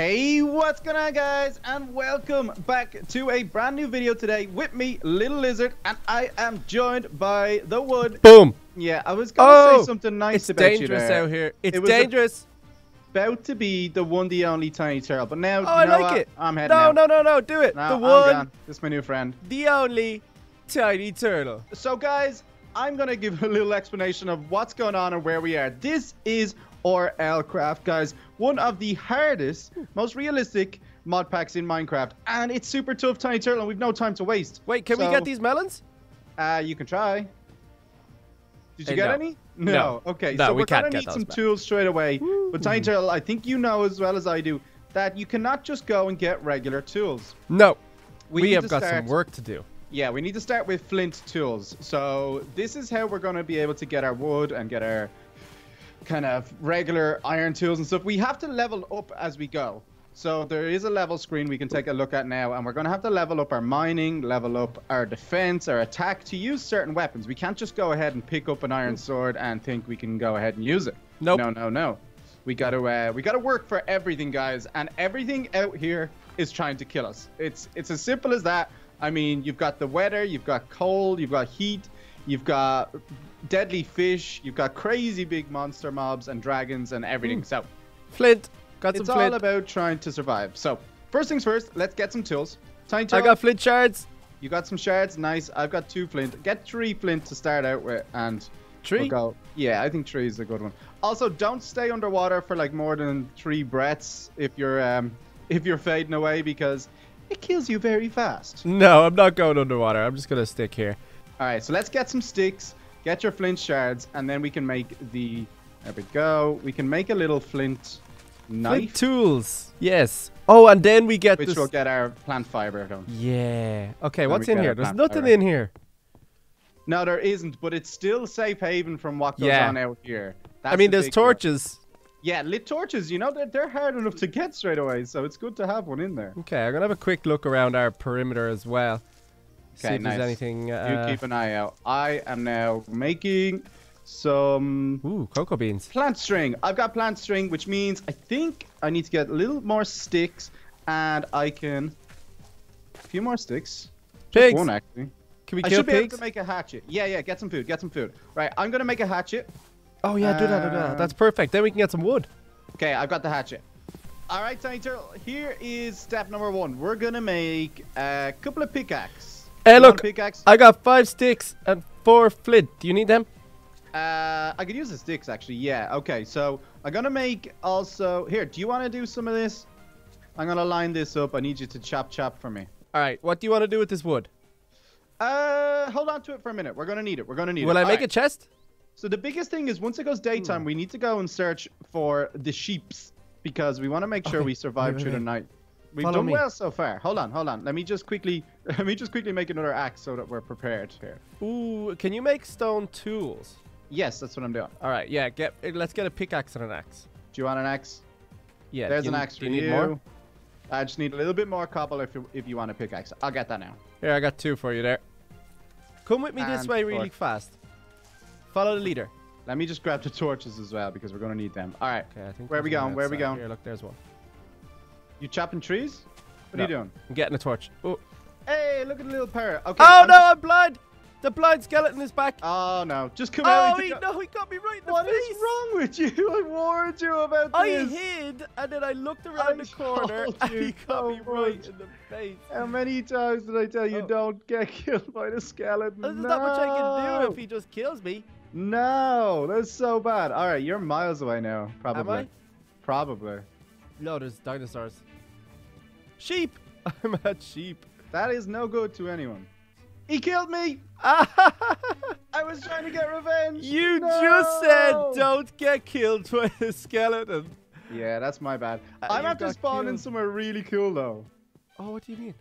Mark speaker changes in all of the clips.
Speaker 1: Hey, what's going on, guys? And welcome back to a brand new video today with me, Little Lizard, and I am joined by the Wood.
Speaker 2: Boom.
Speaker 1: Yeah, I was going to
Speaker 2: Oh,
Speaker 1: say something nice
Speaker 2: It's
Speaker 1: about you
Speaker 2: dangerous
Speaker 1: there.
Speaker 2: out here. It's
Speaker 1: It was
Speaker 2: dangerous.
Speaker 1: About to be the one, the only Tiny Turtle, but now,
Speaker 2: Oh,
Speaker 1: you
Speaker 2: I like it.
Speaker 1: I'm heading
Speaker 2: No,
Speaker 1: out.
Speaker 2: no, no, no. Do it.
Speaker 1: No,
Speaker 2: the one.
Speaker 1: This is my new friend.
Speaker 2: the only tiny turtle.
Speaker 1: So, guys, I'm going to give a little explanation of what's going on and where we are. This is RL Craft, guys. One of the hardest, most realistic mod packs in Minecraft. And it's super tough, Tiny Turtle, and we've no time to waste.
Speaker 2: Wait, can we get these melons?
Speaker 1: Uh, you can try. Did you
Speaker 2: Uh,
Speaker 1: get
Speaker 2: no.
Speaker 1: any?
Speaker 2: No.
Speaker 1: Okay,
Speaker 2: No,
Speaker 1: so
Speaker 2: we
Speaker 1: we're gonna need some
Speaker 2: back.
Speaker 1: tools straight away. But Tiny Turtle, I think you know as well as I do that you cannot just go and get regular tools.
Speaker 2: No.
Speaker 1: We
Speaker 2: We, have got
Speaker 1: start-
Speaker 2: some work to do.
Speaker 1: Yeah, we need to start with flint tools. So this is how we're going to be able to get our wood and get our kind of regular iron tools and stuff. We have to level up as we go. So there is a level screen we can take a look at now, and we're going to have to level up our mining, level up our defense, our attack to use certain weapons. We can't just go ahead and pick up an iron sword and think we can go ahead and use it.
Speaker 2: Nope.
Speaker 1: No, no, no. We got to uh, we got to work for everything, guys, and everything out here is trying to kill us. It's it's as simple as that. I mean, you've got the weather, you've got cold, you've got heat, you've got deadly fish, you've got crazy big monster mobs and dragons and everything. So
Speaker 2: Flint. Got
Speaker 1: it's
Speaker 2: some
Speaker 1: all about trying to survive. So first things first, let's get some tools. Tiny
Speaker 2: I got flint shards.
Speaker 1: you got some shards, nice. I've got two flint. Get three flint to start out with, and
Speaker 2: Tree.
Speaker 1: We'll go. Yeah, I think tree is a good one. Also, don't stay underwater for like more than three breaths if you're um if you're fading away because it kills you very fast.
Speaker 2: No, I'm not going underwater. I'm just gonna stick here.
Speaker 1: All right, so let's get some sticks, get your flint shards, and then we can make the. There we go. We can make a little flint
Speaker 2: Flint tools. Yes. Oh, and then we get
Speaker 1: which
Speaker 2: this.
Speaker 1: will get our plant fiber done.
Speaker 2: Yeah. Okay,
Speaker 1: Then
Speaker 2: what's in here? There's nothing
Speaker 1: fiber.
Speaker 2: in here.
Speaker 1: No, there isn't, but it's still safe haven from what goes
Speaker 2: Yeah.
Speaker 1: on out here.
Speaker 2: I mean,
Speaker 1: the
Speaker 2: there's torches.
Speaker 1: Yeah, lit torches. You know they're, they're hard enough to get straight away, so it's good to have one in there.
Speaker 2: Okay, I'm gonna have a quick look around our perimeter as well. See if
Speaker 1: nice.
Speaker 2: there's anything.
Speaker 1: You
Speaker 2: Uh,
Speaker 1: keep an eye out. I am now making some
Speaker 2: Ooh, cocoa beans.
Speaker 1: plant string. I've got plant string, which means I think I need to get a little more sticks, and I can a few more sticks. Just
Speaker 2: Pigs.
Speaker 1: one actually.
Speaker 2: Can we
Speaker 1: I
Speaker 2: kill
Speaker 1: should be able to make a hatchet. Yeah, yeah. Get some food. Get some food. Right. I'm gonna make a hatchet.
Speaker 2: Oh yeah, do that, do that. That's perfect. Then we can get some wood.
Speaker 1: Okay, I've got the hatchet. All right, Tiny Turtle. Here is step number one. We're gonna make a couple of pickaxe.
Speaker 2: Hey,
Speaker 1: You want a
Speaker 2: look. I got five sticks and four flint. Do you need them?
Speaker 1: Uh, I could use the sticks actually. Yeah. Okay. So I'm gonna make also here. Do you want to do some of this? I'm gonna line this up. I need you to chop chop for me.
Speaker 2: All right. What do you want to do with this wood?
Speaker 1: Uh, hold on to it for a minute. We're gonna need it. We're gonna need
Speaker 2: Will
Speaker 1: it.
Speaker 2: Will I
Speaker 1: All
Speaker 2: make
Speaker 1: right.
Speaker 2: a chest?
Speaker 1: So the biggest thing is once it goes daytime, we need to go and search for the sheeps because we want to make sure
Speaker 2: Okay.
Speaker 1: we survive
Speaker 2: Wait, wait,
Speaker 1: through the night. We've
Speaker 2: Follow
Speaker 1: done
Speaker 2: me.
Speaker 1: well so far. Hold on, hold on. Let me just quickly, let me just quickly make another axe so that we're prepared here.
Speaker 2: Ooh, can you make stone tools?
Speaker 1: Yes, that's what I'm doing.
Speaker 2: All right. Yeah. Get. uh, Let's get a pickaxe and an axe.
Speaker 1: Do you want an axe?
Speaker 2: Yeah.
Speaker 1: There's
Speaker 2: do
Speaker 1: an axe
Speaker 2: do
Speaker 1: for
Speaker 2: you
Speaker 1: you.
Speaker 2: need more?
Speaker 1: I just need a little bit more cobble if you, if you want a pickaxe. I'll get that now.
Speaker 2: Here, I got two for you there. Come with me this
Speaker 1: And
Speaker 2: way really fast. Follow the leader.
Speaker 1: Let me just grab the torches as well because we're gonna need them. All right.
Speaker 2: Okay. I think.
Speaker 1: Where
Speaker 2: are
Speaker 1: we going? Where are
Speaker 2: we
Speaker 1: going?
Speaker 2: Here, look. There's one.
Speaker 1: You chopping trees? What are you doing?
Speaker 2: I'm getting a torch. Oh.
Speaker 1: Hey, look at the little parrot. Okay.
Speaker 2: Oh
Speaker 1: I'm
Speaker 2: no!
Speaker 1: just-
Speaker 2: I'm blind. The blind skeleton is back.
Speaker 1: Oh no! Just come oh, out.
Speaker 2: Oh, he, no, he got me right in the
Speaker 1: What
Speaker 2: face.
Speaker 1: What is wrong with you? I warned you about
Speaker 2: I
Speaker 1: this.
Speaker 2: hid and then I looked around
Speaker 1: I
Speaker 2: the corner and he got me right in the face.
Speaker 1: How many times did I tell you
Speaker 2: Oh.
Speaker 1: don't get killed by the skeleton?
Speaker 2: There's
Speaker 1: no.
Speaker 2: not much I can do if he just kills me.
Speaker 1: No, that's so bad. All right, you're miles away now. Probably.
Speaker 2: I?
Speaker 1: Probably.
Speaker 2: No, there's dinosaurs. Sheep! I'm at sheep.
Speaker 1: That is no good to anyone. He killed me. I was trying to get revenge.
Speaker 2: you just said don't get killed by a skeleton.
Speaker 1: Yeah, that's my bad.
Speaker 2: Uh,
Speaker 1: I'm after spawning
Speaker 2: killed.
Speaker 1: somewhere really cool though.
Speaker 2: Oh, what do you mean?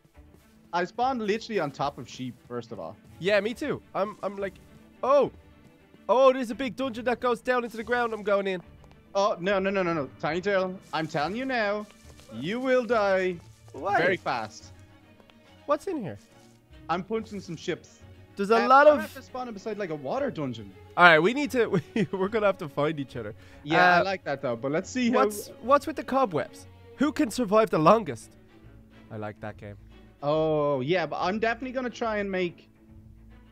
Speaker 1: I spawned literally on top of sheep first of all.
Speaker 2: Yeah, me too. I'm I'm like, oh, oh, there's a big dungeon that goes down into the ground. I'm going in.
Speaker 1: Oh no no no no no! Tiny Tail, I'm telling you now, you will die
Speaker 2: Why?
Speaker 1: very fast.
Speaker 2: What's in here?
Speaker 1: I'm punching some ships.
Speaker 2: There's a
Speaker 1: Uh,
Speaker 2: lot
Speaker 1: I'm
Speaker 2: of.
Speaker 1: spawning beside like a water dungeon.
Speaker 2: All right, we need to. We, we're gonna have to find each other.
Speaker 1: Yeah, I
Speaker 2: Uh,
Speaker 1: like that though. But let's see how.
Speaker 2: What's what's with the cobwebs? Who can survive the longest? I like that game.
Speaker 1: Oh yeah, but I'm definitely gonna try and make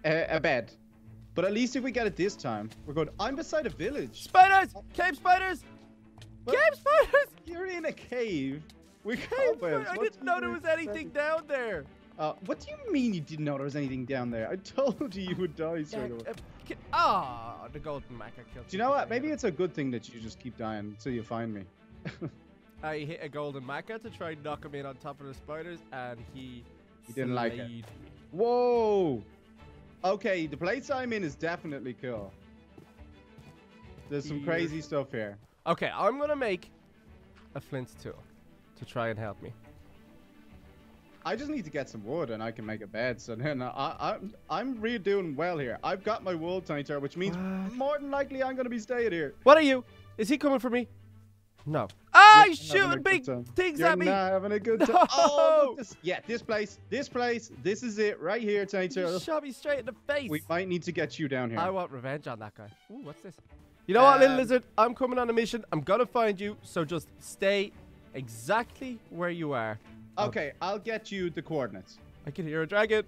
Speaker 1: a, a bed. But at least if we get it this time, we're good. I'm beside a village.
Speaker 2: Spiders! Cave spiders!
Speaker 1: What?
Speaker 2: Cave spiders!
Speaker 1: You're in a cave. We
Speaker 2: Cave spiders! I didn't know there was anything down there.
Speaker 1: Uh, what do you mean you didn't know there was anything down there? I told you you would die straight away.
Speaker 2: uh, ki- Ah, the golden maca killed.
Speaker 1: Do you know what? Maybe it's a good thing that you just keep dying until you find me.
Speaker 2: I hit a golden maca to try and knock him in on top of the spiders, and he.
Speaker 1: He didn't like it.
Speaker 2: me.
Speaker 1: Whoa! Okay, the place I'm in is definitely cool. There's some crazy stuff here.
Speaker 2: Okay, I'm gonna make a flint tool to try and help me.
Speaker 1: I just need to get some wood and I can make a bed. So then I, I, I'm really doing well here. I've got my wool tinier, which means
Speaker 2: What?
Speaker 1: more than likely I'm going to be staying here.
Speaker 2: What are you? Is he coming for me? No. Ah,
Speaker 1: Yeah,
Speaker 2: he's
Speaker 1: I'm having a
Speaker 2: shooting
Speaker 1: good
Speaker 2: big
Speaker 1: time.
Speaker 2: things
Speaker 1: You're
Speaker 2: at me.
Speaker 1: not having a good time.
Speaker 2: No!
Speaker 1: Oh, this, yeah, this place, this place, this is it right here, tiny
Speaker 2: He
Speaker 1: turtle.
Speaker 2: shot me straight in the face.
Speaker 1: We might need to get you down here.
Speaker 2: I want revenge on that guy. Ooh, what's this? You know what, little
Speaker 1: Um,
Speaker 2: lizard? I'm coming on a mission. I'm gonna find you. So just stay exactly where you are.
Speaker 1: okay, I'll get you the coordinates.
Speaker 2: I can hear a dragon.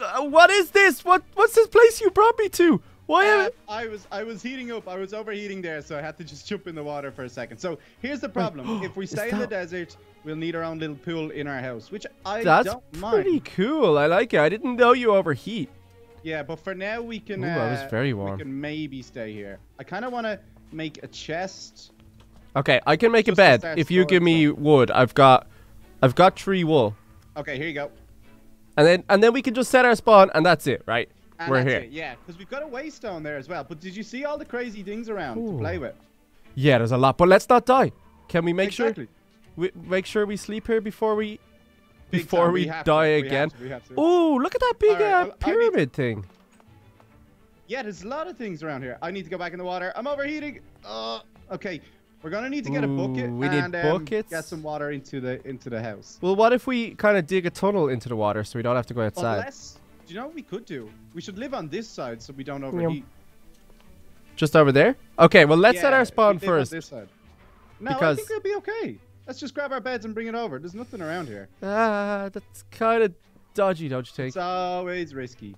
Speaker 2: Uh, what is this? What? What's this place you brought me to? Why am
Speaker 1: Uh, I was I was heating up. I was overheating there, so I had to just jump in the water for a second. So here's the problem: if we stay in the desert, we'll need our own little pool in our house, which I
Speaker 2: That's
Speaker 1: don't mind.
Speaker 2: pretty cool. I like it. I didn't know you overheat.
Speaker 1: Yeah, but for now we can.
Speaker 2: Ooh, I was
Speaker 1: uh,
Speaker 2: very warm.
Speaker 1: We can maybe stay here. I kind of want to make a chest.
Speaker 2: Okay, I can make a bed if you give me wood. I've got, I've got tree wool,
Speaker 1: Okay, here you go.
Speaker 2: and then and then we can just set our spawn, and that's it, right?
Speaker 1: And
Speaker 2: We're here.
Speaker 1: it, Yeah, because we've got a waystone there as well. But did you see all the crazy things around to play with?
Speaker 2: Yeah, there's a lot, but let's not die. Can we make
Speaker 1: exactly.
Speaker 2: sure we make sure we sleep here before we
Speaker 1: Big
Speaker 2: before
Speaker 1: time,
Speaker 2: we, die
Speaker 1: we
Speaker 2: again?
Speaker 1: to, to.
Speaker 2: Ooh, look at that big
Speaker 1: Alright,
Speaker 2: uh,
Speaker 1: I- I need to-
Speaker 2: pyramid thing.
Speaker 1: Yeah, there's a lot of things around here. I need to go back in the water. I'm overheating. Uh, okay, we're gonna need to get a bucket
Speaker 2: Ooh, we need
Speaker 1: and um, get some water into the into the house.
Speaker 2: Well, what if we kind of dig a tunnel into the water so we don't have to go outside?
Speaker 1: Unless, do you know what we could do? We should live on this side so we don't overheat.
Speaker 2: Just over there? Okay, well, let's set our spawn
Speaker 1: we live on
Speaker 2: first.
Speaker 1: this side. No, I think we'll be okay. Let's just grab our beds and bring it over. There's nothing around here.
Speaker 2: Ah, that's kind of dodgy, don't you think?
Speaker 1: It's always risky.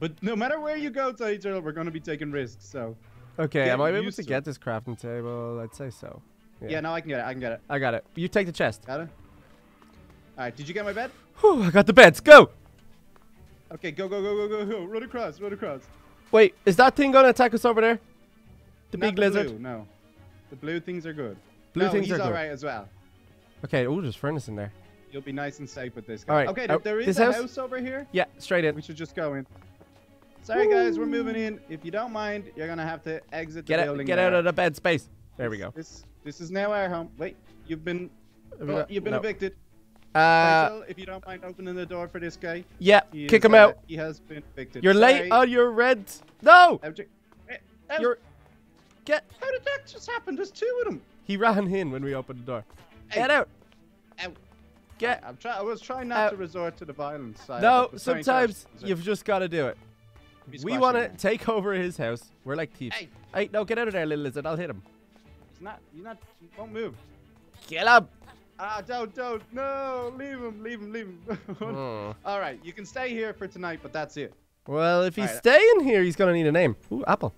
Speaker 1: But no matter where you go, Tiny Turtle, we're going to be taking risks. So,
Speaker 2: Okay,
Speaker 1: get
Speaker 2: am I able to
Speaker 1: to
Speaker 2: get this crafting table? I'd say so.
Speaker 1: yeah.
Speaker 2: Yeah.
Speaker 1: no, I can get it. I can get it.
Speaker 2: I got it. You take the chest.
Speaker 1: Got it? All right, did you get my bed?
Speaker 2: Whew, I got the beds. Go!
Speaker 1: Okay, go, go, go, go, go, go. Run across, run across.
Speaker 2: Wait, is that thing gonna attack us over there? The
Speaker 1: Not
Speaker 2: big
Speaker 1: the
Speaker 2: lizard?
Speaker 1: Blue, no. The blue things are good.
Speaker 2: Blue
Speaker 1: no,
Speaker 2: things
Speaker 1: he's
Speaker 2: are good.
Speaker 1: alright as well.
Speaker 2: Okay, oh, there's furnace in there.
Speaker 1: You'll be nice and safe with this guy.
Speaker 2: All right,
Speaker 1: Okay,
Speaker 2: uh,
Speaker 1: there, is a
Speaker 2: house?
Speaker 1: house? over here.
Speaker 2: Yeah, straight in.
Speaker 1: We should just go in. Sorry, guys, we're moving in. If you don't mind, you're gonna have to exit the
Speaker 2: Get out,
Speaker 1: building.
Speaker 2: get
Speaker 1: there.
Speaker 2: out of the bed space. There we go.
Speaker 1: This this is now our home. Wait, you've been oh, you've been
Speaker 2: no.
Speaker 1: evicted.
Speaker 2: Uh,
Speaker 1: Rachel, if you don't mind opening the door for this guy.
Speaker 2: yeah, kick
Speaker 1: is,
Speaker 2: him
Speaker 1: uh,
Speaker 2: out.
Speaker 1: He has been evicted.
Speaker 2: You're late
Speaker 1: Sorry.
Speaker 2: on your rent. No!
Speaker 1: You- how-
Speaker 2: You're. Get.
Speaker 1: How did that just happen? There's two of them.
Speaker 2: He ran in when we opened the door.
Speaker 1: Hey.
Speaker 2: Get out.
Speaker 1: Ow.
Speaker 2: Get.
Speaker 1: I'm try- I was trying not
Speaker 2: Out.
Speaker 1: to resort to the violence side.
Speaker 2: No,
Speaker 1: of it, but Tiny
Speaker 2: sometimes
Speaker 1: Turtle is a-
Speaker 2: you've just got to do it. We want to take over his house. We're like thieves.
Speaker 1: Hey,
Speaker 2: Hey, no, get out of there, little lizard. I'll hit him.
Speaker 1: he's not. He's not. He won't move.
Speaker 2: Kill him.
Speaker 1: Ah, don't, don't. No, leave him, leave him, leave him.
Speaker 2: Hmm.
Speaker 1: All right, you can stay here for tonight, but that's it.
Speaker 2: Well, if he's
Speaker 1: Alright.
Speaker 2: staying here, he's gonna need a name. Ooh, apple.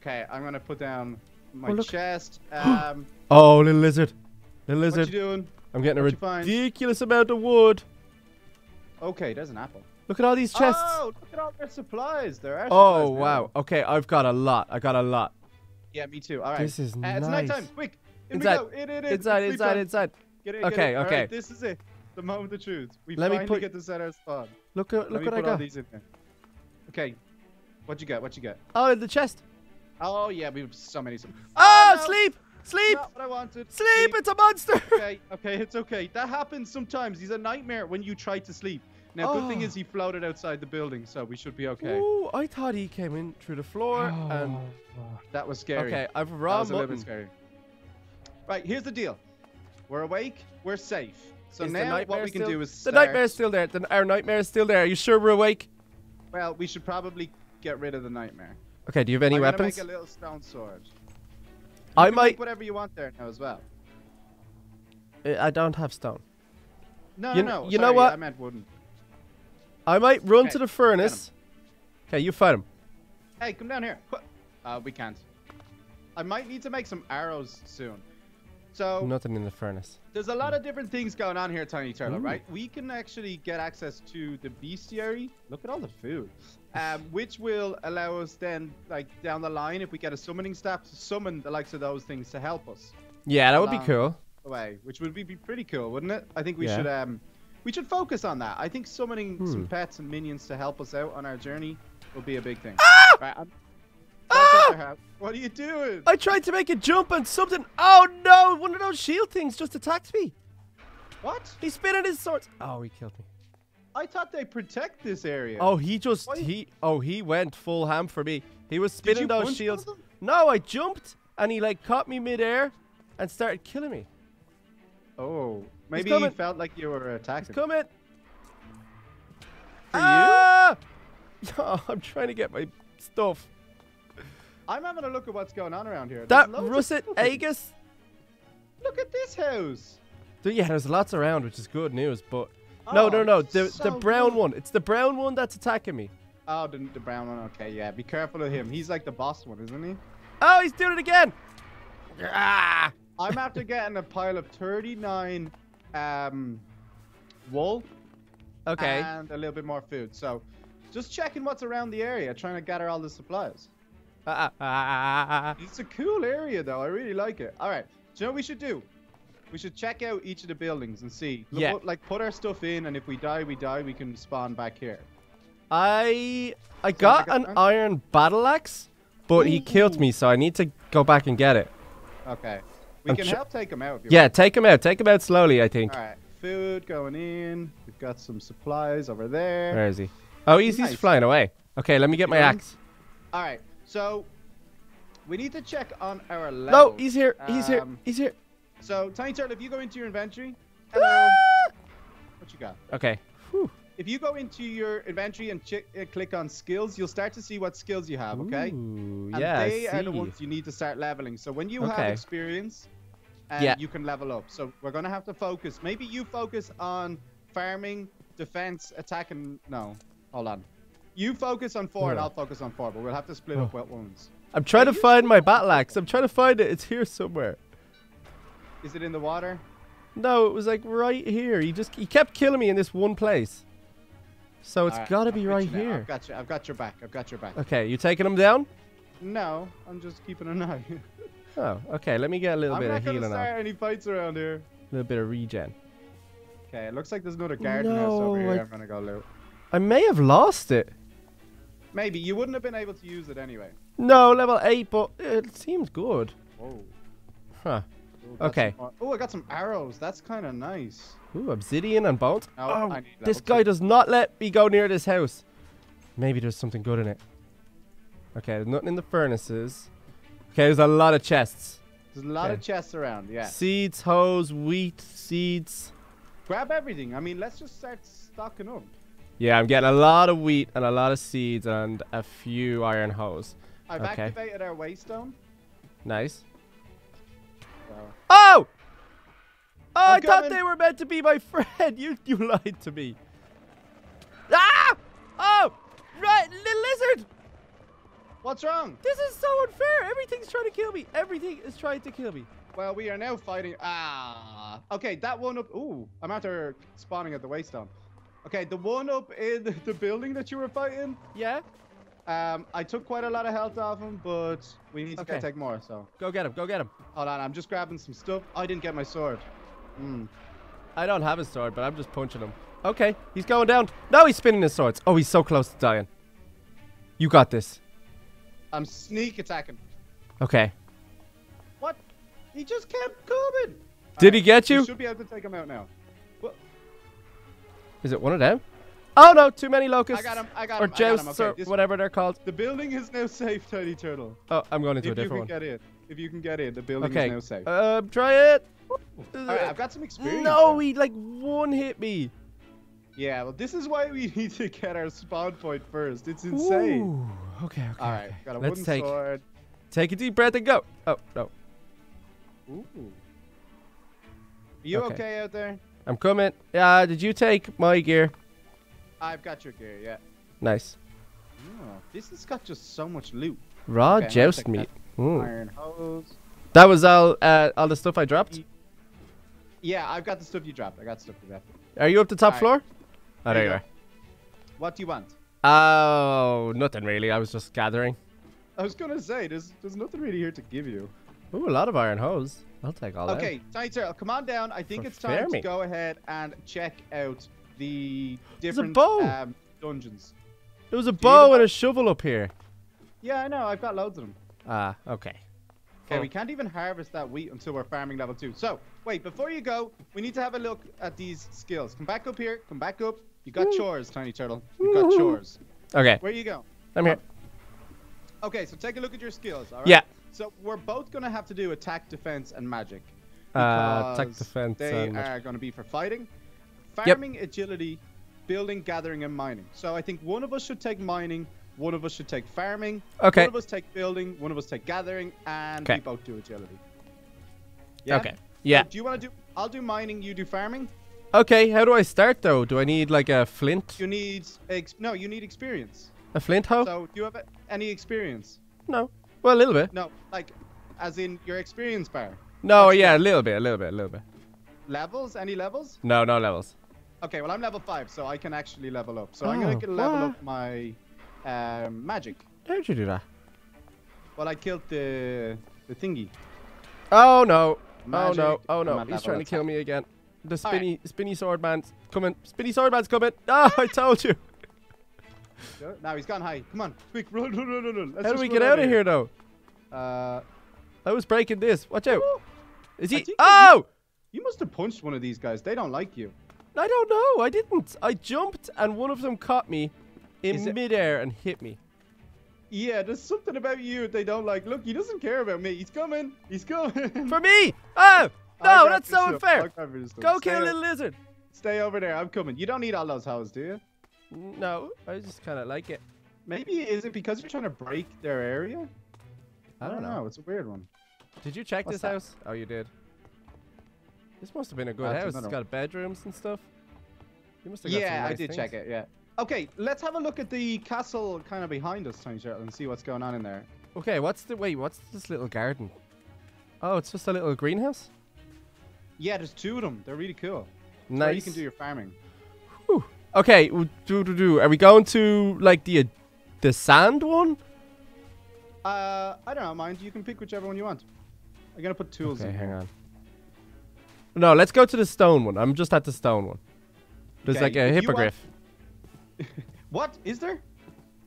Speaker 1: Okay, I'm gonna put down my
Speaker 2: Oh,
Speaker 1: chest. Um,
Speaker 2: Oh, little lizard. Little lizard.
Speaker 1: what
Speaker 2: lizard.
Speaker 1: you doing?
Speaker 2: I'm getting a
Speaker 1: What'd you find?
Speaker 2: ridiculous amount of wood.
Speaker 1: Okay, there's an apple.
Speaker 2: Look at all these chests.
Speaker 1: Oh, look at all their supplies. There are.
Speaker 2: Oh,
Speaker 1: supplies now.
Speaker 2: wow. Okay, I've got a lot. I got a lot.
Speaker 1: Yeah, me too. All right.
Speaker 2: This is
Speaker 1: Uh, it's
Speaker 2: nice.
Speaker 1: nighttime. Quick. In
Speaker 2: Inside.
Speaker 1: In, in, in.
Speaker 2: Inside, inside, inside.
Speaker 1: Get in, get
Speaker 2: Okay.
Speaker 1: All
Speaker 2: okay.
Speaker 1: right, this is it. The moment of truth. We
Speaker 2: Let me
Speaker 1: finally
Speaker 2: put-
Speaker 1: get to set our spawn.
Speaker 2: Look at look
Speaker 1: me
Speaker 2: what I got.
Speaker 1: these in there. Okay. What you got? What you got?
Speaker 2: Oh, the chest.
Speaker 1: Oh yeah, we have so many. Some...
Speaker 2: Oh,
Speaker 1: no.
Speaker 2: sleep, sleep,
Speaker 1: Not what I wanted.
Speaker 2: sleep. It's a monster.
Speaker 1: okay, okay, it's okay. That happens sometimes. He's a nightmare when you try to sleep. Now, good thing
Speaker 2: Oh.
Speaker 1: is he floated outside the building, so we should be okay.
Speaker 2: Ooh, I thought he came in through the floor oh, and.
Speaker 1: That was scary.
Speaker 2: Okay, I've
Speaker 1: that
Speaker 2: raw
Speaker 1: was a little bit scary. Right, here's the deal. We're awake. We're safe. So
Speaker 2: Is
Speaker 1: now what we can do is
Speaker 2: The
Speaker 1: start.
Speaker 2: nightmare's still there. The, our nightmare's still there. Are you sure we're awake?
Speaker 1: Well, we should probably get rid of the nightmare.
Speaker 2: Okay, do you have any
Speaker 1: I'm
Speaker 2: weapons?
Speaker 1: make a little stone sword. You
Speaker 2: I might.
Speaker 1: make whatever you want there now as well.
Speaker 2: I don't have stone.
Speaker 1: No,
Speaker 2: You-
Speaker 1: no, no.
Speaker 2: you know what?
Speaker 1: I meant wooden.
Speaker 2: I might run
Speaker 1: Okay,
Speaker 2: to the furnace. Okay, you fight him.
Speaker 1: Hey, come down here. Uh, we can't. I might need to make some arrows soon. So
Speaker 2: Nothing in the furnace.
Speaker 1: there's a lot of different things going on here, Tiny Turtle,
Speaker 2: Ooh.
Speaker 1: right? We can actually get access to the bestiary. Look at all the food. Um, which will allow us then, like down the line, if we get a summoning staff, to summon the likes of those things to help us
Speaker 2: Yeah, that would be cool.
Speaker 1: away, which would be, be pretty cool, wouldn't it? I think we
Speaker 2: Yeah.
Speaker 1: should um, we should focus on that. I think summoning
Speaker 2: Hmm.
Speaker 1: some pets and minions to help us out on our journey will be a big thing.
Speaker 2: Ah!
Speaker 1: Right, I'm-
Speaker 2: Ah!
Speaker 1: What I have. What are you doing?
Speaker 2: I tried to make a jump and something. Oh no! One of those shield things just attacked me.
Speaker 1: What?
Speaker 2: He's spinning his sword. Oh, he killed me.
Speaker 1: I thought they protect this area.
Speaker 2: Oh, he just
Speaker 1: Why-
Speaker 2: he oh he went full ham for me. He was spinning
Speaker 1: you
Speaker 2: those shields. No, I jumped and he like caught me midair and started killing me.
Speaker 1: Oh, maybe he felt like you were attacking.
Speaker 2: Come in.
Speaker 1: For
Speaker 2: Ah! Oh, I'm trying to get my stuff.
Speaker 1: I'm having a look at what's going on around here. There's
Speaker 2: That russet. Aegis.
Speaker 1: Look at this house.
Speaker 2: Yeah, there's lots around, which is good news. But no,
Speaker 1: Oh,
Speaker 2: no, no. The the
Speaker 1: so
Speaker 2: brown
Speaker 1: good.
Speaker 2: one. It's the brown one that's attacking me.
Speaker 1: Oh, the, the brown one. Okay, yeah. Be careful of him. He's like the boss one, isn't he?
Speaker 2: Oh, he's doing it again. Ah!
Speaker 1: I'm after getting a pile of 39 um, wool
Speaker 2: Okay.
Speaker 1: and a little bit more food. So just checking what's around the area, trying to gather all the supplies. It's a cool area, though. I really like it. All right. Do you know what we should do? We should check out each of the buildings and see. Look,
Speaker 2: Yeah.
Speaker 1: Like, put our stuff in, and if we die, we die. We can spawn back here.
Speaker 2: I I got
Speaker 1: like a
Speaker 2: an iron battle axe, but he killed me, so I need to go back and get it.
Speaker 1: Okay. We
Speaker 2: I'm
Speaker 1: can help take him out. If you
Speaker 2: Yeah, take him out. Take him out slowly. I think.
Speaker 1: All right. Food going in. We've got some supplies over there.
Speaker 2: Where is he? Oh, he's he's flying away. Okay, let me get my axe.
Speaker 1: All right. So we need to check on our
Speaker 2: level.
Speaker 1: No,
Speaker 2: he's here. He's here.
Speaker 1: Um,
Speaker 2: He's here.
Speaker 1: So, Tiny Turtle, if you go into your inventory, hello.
Speaker 2: Ah!
Speaker 1: what you got?
Speaker 2: Okay. Whew.
Speaker 1: If you go into your inventory and chi- uh, click on skills, you'll start to see what skills you have. Okay.
Speaker 2: Ooh,
Speaker 1: And
Speaker 2: yeah, I
Speaker 1: they are the ones you need to start leveling. So when you
Speaker 2: Okay.
Speaker 1: have experience, uh,
Speaker 2: Yeah.
Speaker 1: you can level up. So we're gonna have to focus. Maybe you focus on farming, defense, attack, and no, hold on. You focus on four, and I'll focus on four. But we'll have to split up oh. what ones.
Speaker 2: I'm trying to find my battle axe. I'm trying to find it. It's here somewhere.
Speaker 1: Is it in the water?
Speaker 2: No, it was like right here. He just he kept killing me in this one place. So it's
Speaker 1: Alright,
Speaker 2: got to be right
Speaker 1: now.
Speaker 2: here.
Speaker 1: I've got you. I've got your back. I've got your back.
Speaker 2: Okay, you taking him down?
Speaker 1: No, I'm just keeping an eye.
Speaker 2: Oh, okay. Let me get a little
Speaker 1: I'm
Speaker 2: bit
Speaker 1: not
Speaker 2: of
Speaker 1: gonna
Speaker 2: healing
Speaker 1: start
Speaker 2: on.
Speaker 1: any fights around here.
Speaker 2: A little bit of regen.
Speaker 1: Okay, it looks like there's another garden house over here.
Speaker 2: I-
Speaker 1: I'm gonna go loot.
Speaker 2: I may have lost it.
Speaker 1: Maybe you wouldn't have been able to use it anyway.
Speaker 2: No, level 8, but it seems good.
Speaker 1: Whoa.
Speaker 2: Huh.
Speaker 1: Ooh,
Speaker 2: Okay.
Speaker 1: Oh, I got some arrows. That's kind of nice.
Speaker 2: Ooh, obsidian and bones.
Speaker 1: No,
Speaker 2: oh,
Speaker 1: oh
Speaker 2: this
Speaker 1: level
Speaker 2: guy
Speaker 1: two.
Speaker 2: does not let me go near this house. Maybe there's something good in it. Okay, there's nothing in the furnaces. Okay, there's a lot of chests.
Speaker 1: There's a lot of chests around. Yeah.
Speaker 2: Seeds, hoes, wheat, seeds.
Speaker 1: Grab everything. I mean, let's just start stocking up.
Speaker 2: Yeah, I'm getting a lot of wheat and a lot of seeds and a few iron hose.
Speaker 1: I've
Speaker 2: Okay.
Speaker 1: activated our waystone.
Speaker 2: Nice. Oh! Oh, I
Speaker 1: I'm
Speaker 2: thought they were meant to be my friend. You you lied to me. Ah! Oh! Right, little lizard!
Speaker 1: What's wrong?
Speaker 2: This is so unfair. Everything's trying to kill me. Everything is trying to kill me.
Speaker 1: Well, we are now fighting. Ah. Okay, that one up. Ooh, I'm after spawning at the waystone. Okay, the one up in the building that you were fighting.
Speaker 2: Yeah?
Speaker 1: Um, I took quite a lot of health off him, but we need to
Speaker 2: Okay.
Speaker 1: take more. So
Speaker 2: Go get him. Go get him.
Speaker 1: hold on, I'm just grabbing some stuff. I didn't get my sword. Hmm.
Speaker 2: I don't have his sword, but I'm just punching him. Okay, he's going down. No, he's spinning his swords. Oh, he's so close to dying. You got this.
Speaker 1: I'm sneak attacking.
Speaker 2: Okay.
Speaker 1: What? He just kept coming.
Speaker 2: Did he get you?
Speaker 1: You should be able to take him out now.
Speaker 2: Is it one of them? Oh no, too many locusts.
Speaker 1: I got him. I got
Speaker 2: Or
Speaker 1: him. Him.
Speaker 2: jousts
Speaker 1: Okay,
Speaker 2: or whatever they're called.
Speaker 1: The building is now safe, Tiny Turtle.
Speaker 2: Oh, I'm going into
Speaker 1: If
Speaker 2: a
Speaker 1: you can
Speaker 2: one.
Speaker 1: get in, if you can get in, the building
Speaker 2: Okay.
Speaker 1: is now safe.
Speaker 2: Um, try it.
Speaker 1: All right, I've got some experience.
Speaker 2: No,
Speaker 1: now.
Speaker 2: he like one hit me.
Speaker 1: Yeah, well, this is why we need to get our spawn point first. It's insane.
Speaker 2: Ooh, okay, okay.
Speaker 1: All right,
Speaker 2: okay.
Speaker 1: got a
Speaker 2: Let's
Speaker 1: wooden
Speaker 2: take
Speaker 1: sword.
Speaker 2: take a deep breath and go. Oh no.
Speaker 1: Ooh. you
Speaker 2: Okay.
Speaker 1: okay. out there?
Speaker 2: I'm coming. Yeah, did you take my gear?
Speaker 1: I've got your gear, yeah.
Speaker 2: Nice.
Speaker 1: Oh, this has got just so much loot.
Speaker 2: Raw
Speaker 1: Okay,
Speaker 2: joust meat.
Speaker 1: Iron hose.
Speaker 2: That was all uh, all the stuff I dropped?
Speaker 1: Yeah, I've got the stuff you dropped. I got stuff you dropped.
Speaker 2: Are you up the top
Speaker 1: Alright.
Speaker 2: floor? Oh,
Speaker 1: There you go.
Speaker 2: are.
Speaker 1: What do you want?
Speaker 2: Oh, nothing really. I was just gathering.
Speaker 1: I was gonna say, there's there's nothing really here to give you.
Speaker 2: Ooh, a lot of iron hose. I'll take all
Speaker 1: Okay, Tiny Turtle, come on down. I think it's time to go ahead and check out the different. Um, dungeons.
Speaker 2: that. There was a
Speaker 1: need
Speaker 2: bow and a shovel up here.
Speaker 1: Yeah, I know. I've got loads of them.
Speaker 2: Ah, okay.
Speaker 1: Okay,
Speaker 2: Oh.
Speaker 1: we can't even harvest that wheat until we're farming level two. So, wait, before you go, we need to have a look at these skills. Come back up here. Come back up. You got
Speaker 2: Woo.
Speaker 1: chores, Tiny Turtle. You got chores.
Speaker 2: Okay,
Speaker 1: Where you go?
Speaker 2: I'm here.
Speaker 1: Okay, so take a look at your skills. All right.
Speaker 2: Yeah.
Speaker 1: So we're both gonna have to do attack, defense, and magic.
Speaker 2: Uh, attack, defense,
Speaker 1: They
Speaker 2: and magic.
Speaker 1: are going to be for fighting,
Speaker 2: Yep.
Speaker 1: farming, agility, building, gathering, and mining. So I think one of us should take mining, one of us should take farming,
Speaker 2: Okay.
Speaker 1: one of us take building, one of us take gathering, and we both do agility. Yeah?
Speaker 2: Okay. Yeah.
Speaker 1: So do you want to do? I'll do mining. You do farming.
Speaker 2: Okay, how do I start though? Do I need like a flint?
Speaker 1: You need ex- no. You need experience.
Speaker 2: A flint hoe?
Speaker 1: So do you have any experience?
Speaker 2: No. Well, a little bit.
Speaker 1: No, like, as in your experience bar.
Speaker 2: No,
Speaker 1: What's
Speaker 2: yeah, a little bit, a little bit, a little bit.
Speaker 1: Levels? Any levels?
Speaker 2: No, no levels.
Speaker 1: Okay, well I'm level five, so I can actually level up. So I'm gonna
Speaker 2: Oh,
Speaker 1: level
Speaker 2: what?
Speaker 1: up my um, magic.
Speaker 2: How'd you do that?
Speaker 1: Well, I killed the the thingy.
Speaker 2: Oh no. Oh no. Oh no. He's trying to kill me again. The spinny spinny sword man's coming. Spinny sword man's coming. Ah, I told you.
Speaker 1: Now he's gone high. Come on, quick, run, run, run, run. Let's
Speaker 2: How do we get out of here though?
Speaker 1: Uh,
Speaker 2: I was breaking this. Watch out. Is he? Oh!
Speaker 1: you must have punched one of these guys. They don't like you.
Speaker 2: I don't know. I didn't. I jumped and one of them caught me in
Speaker 1: it-
Speaker 2: midair and hit me.
Speaker 1: Yeah, there's something about you they don't like. Look, he doesn't care about me. He's coming. He's coming.
Speaker 2: For me! Oh! No, that's so unfair.
Speaker 1: I'll grab your stuff.
Speaker 2: Go
Speaker 1: Stay
Speaker 2: kill a little lizard.
Speaker 1: Stay over there. I'm coming. You don't need all those hoes, do you?
Speaker 2: No, I just kind of like it.
Speaker 1: Maybe is it because you're trying to break their area?
Speaker 2: I don't oh, know.
Speaker 1: It's a weird one.
Speaker 2: Did you check
Speaker 1: What's
Speaker 2: this
Speaker 1: that?
Speaker 2: house? Oh, you did. This must have been a good
Speaker 1: That's
Speaker 2: house. It's got bedrooms and stuff. You must have got some
Speaker 1: Yeah, I did
Speaker 2: things.
Speaker 1: check it. Yeah. Okay, let's have a look at the castle kind of behind us, Tiny Turtle, and see what's going on in there.
Speaker 2: Okay, what's the wait? What's this little garden? Oh, it's just a little greenhouse.
Speaker 1: Yeah, there's two of them. They're really cool.
Speaker 2: Nice.
Speaker 1: Where you can do your farming.
Speaker 2: Whew. Okay, do do do. Are we going to like the uh, the sand one?
Speaker 1: Uh, I don't know, mind. You can pick whichever one you want. I'm gonna put tools
Speaker 2: Okay,
Speaker 1: in
Speaker 2: hang on. No, let's go to the stone one. I'm just at the stone one. There's
Speaker 1: Okay,
Speaker 2: like a
Speaker 1: if you want-
Speaker 2: hippogriff.
Speaker 1: What is there?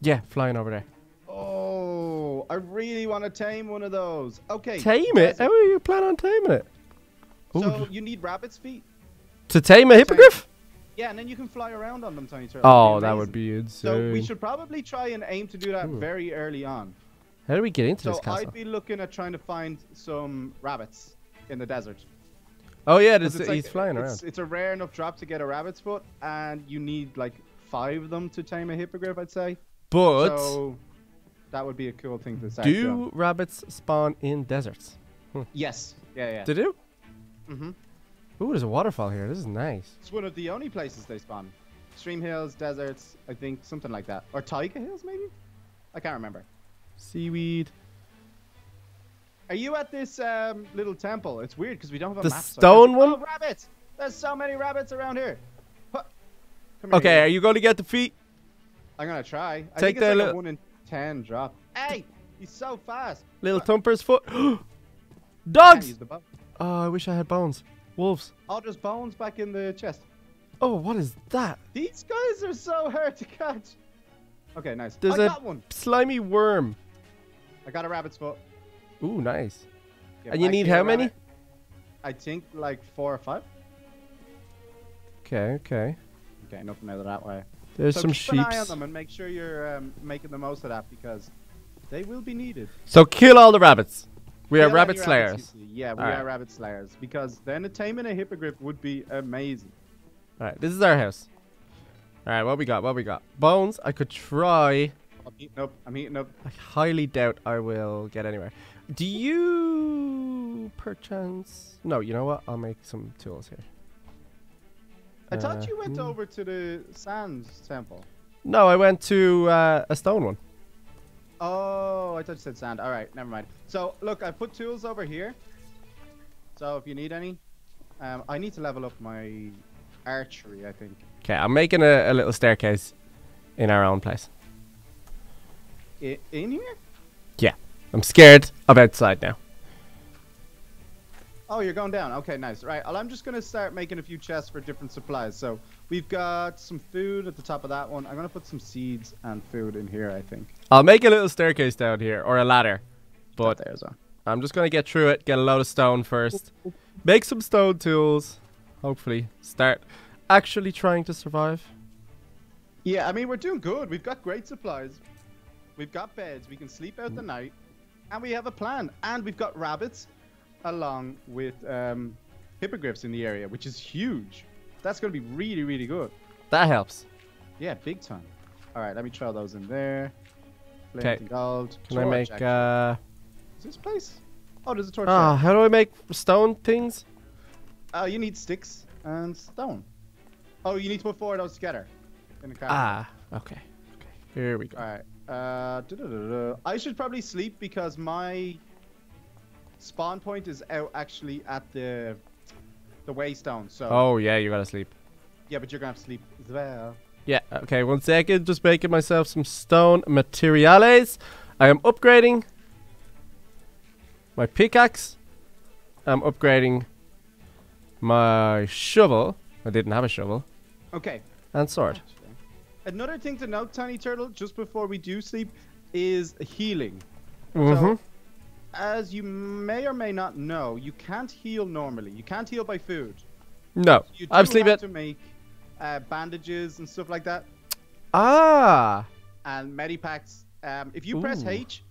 Speaker 2: Yeah, flying over there.
Speaker 1: Oh, I really want to tame one of those. Okay.
Speaker 2: Tame it? How are you planning on taming it? Ooh,
Speaker 1: So you need rabbit's feet.
Speaker 2: to tame a hippogriff?
Speaker 1: Yeah, and then you can fly around on them, Tiny Turtle.
Speaker 2: Oh, that would be insane.
Speaker 1: So we should probably try and aim to do that
Speaker 2: Ooh.
Speaker 1: very early on.
Speaker 2: How do we get into
Speaker 1: So
Speaker 2: this castle?
Speaker 1: I'd be looking at trying to find some rabbits in the desert.
Speaker 2: Oh yeah,
Speaker 1: it's like-
Speaker 2: he's flying
Speaker 1: it's,
Speaker 2: around.
Speaker 1: It's a rare enough drop to get a rabbit's foot, and you need like five of them to tame a hippogriff, I'd say.
Speaker 2: But
Speaker 1: so that would be a cool thing to doing.
Speaker 2: do rabbits spawn in deserts?
Speaker 1: Yes. Yeah, yeah.
Speaker 2: They do?
Speaker 1: hmm
Speaker 2: Ooh, there's a waterfall here. This is nice.
Speaker 1: It's one of the only places they spawn. Stream hills, deserts, I think, something like that. Or taiga hills, maybe? I can't remember.
Speaker 2: Seaweed.
Speaker 1: Are you at this um, little temple? It's weird because we don't have a
Speaker 2: The
Speaker 1: map. so I
Speaker 2: stone
Speaker 1: can't-
Speaker 2: one?
Speaker 1: Oh, rabbits! There's so many rabbits around here. Huh. Here,
Speaker 2: Okay,
Speaker 1: you.
Speaker 2: are you going to get the feet?
Speaker 1: I'm gonna try. I
Speaker 2: Take
Speaker 1: think it's like
Speaker 2: little-
Speaker 1: a one in ten drop. Hey, he's so fast.
Speaker 2: Little
Speaker 1: What?
Speaker 2: Thumper's foot. Dogs!
Speaker 1: use the bow.
Speaker 2: Oh, I wish I had bones. Wolves.
Speaker 1: Oh, there's bones back in the chest.
Speaker 2: Oh, what is that?
Speaker 1: These guys are so hard to catch. Okay, nice.
Speaker 2: There's
Speaker 1: I
Speaker 2: a-
Speaker 1: got one.
Speaker 2: Slimy worm.
Speaker 1: I got a rabbit's foot.
Speaker 2: Ooh, nice.
Speaker 1: Okay,
Speaker 2: And you
Speaker 1: back
Speaker 2: need how many?
Speaker 1: I think like four or five.
Speaker 2: Okay, okay.
Speaker 1: Okay, nothing out of that way.
Speaker 2: There's
Speaker 1: so
Speaker 2: some
Speaker 1: keep an eye on them and make sure you're um, making the most of that because they will be needed.
Speaker 2: So kill all the rabbits. We are rabbit
Speaker 1: any rabbits
Speaker 2: slayers.
Speaker 1: Yeah, we are rabbit slayers because then a taming a hippogriff would be amazing.
Speaker 2: Alright, this is our house. Alright, what we got? What we got? Bones. I could try.
Speaker 1: I'm eating up. I'm eating up.
Speaker 2: I highly doubt I will get anywhere. Do you perchance. No, you know what? I'll make some tools here.
Speaker 1: I thought
Speaker 2: Uh,
Speaker 1: you went
Speaker 2: hmm.
Speaker 1: over to the Sands Temple.
Speaker 2: No, I went to uh, a stone one.
Speaker 1: Oh, I thought you said sand. All right, never mind. So, look, I put tools over here. So, if you need any, um, I need to level up my archery, I think.
Speaker 2: Okay, I'm making a, a little staircase in our own place.
Speaker 1: I- in here?
Speaker 2: Yeah, I'm scared of outside now.
Speaker 1: Oh, you're going down. Okay, nice. Right, well, I'm just going to start making a few chests for different supplies. So, we've got some food at the top of that one. I'm going to put some seeds and food in here, I think.
Speaker 2: I'll make a little staircase down here, or a ladder. But
Speaker 1: there as well.
Speaker 2: I'm just gonna get through it, get a load of stone first, make some stone tools, hopefully start actually trying to survive.
Speaker 1: Yeah, I mean, we're doing good. We've got great supplies. We've got beds. We can sleep out the mm. night. And we have a plan. And we've got rabbits along with um, hippogriffs in the area, which is huge. That's going to be really, really good.
Speaker 2: That helps.
Speaker 1: Yeah, big time. All right, let me throw those in there. Flint
Speaker 2: 'Kay.
Speaker 1: and gold.
Speaker 2: Can I make
Speaker 1: actually.
Speaker 2: uh
Speaker 1: Is this place? Oh, there's a torch.
Speaker 2: Ah,
Speaker 1: there.
Speaker 2: how do I make stone things?
Speaker 1: Oh, you need sticks and stone. Oh, you need to put four of those together. In the car.
Speaker 2: Ah, okay. Okay. Here we go.
Speaker 1: All right. Uh. I should probably sleep because my spawn point is out actually at the the waystone. So
Speaker 2: Oh yeah, you gotta sleep.
Speaker 1: yeah, but you're gonna have to sleep as well.
Speaker 2: Yeah, okay, one second. Just making myself some stone materiales. I am upgrading my pickaxe. I'm upgrading my shovel. I didn't have a shovel.
Speaker 1: Okay.
Speaker 2: And sword.
Speaker 1: Another thing to note, Tiny Turtle, just before we do sleep, is healing.
Speaker 2: Mm-hmm.
Speaker 1: As you may or may not know, you can't heal normally. You can't heal by food.
Speaker 2: No,
Speaker 1: You
Speaker 2: I'm
Speaker 1: do
Speaker 2: sleeping.
Speaker 1: have to make uh, bandages and stuff like that,
Speaker 2: Ah,
Speaker 1: and medipacks. Um, if you press
Speaker 2: Ooh.
Speaker 1: H,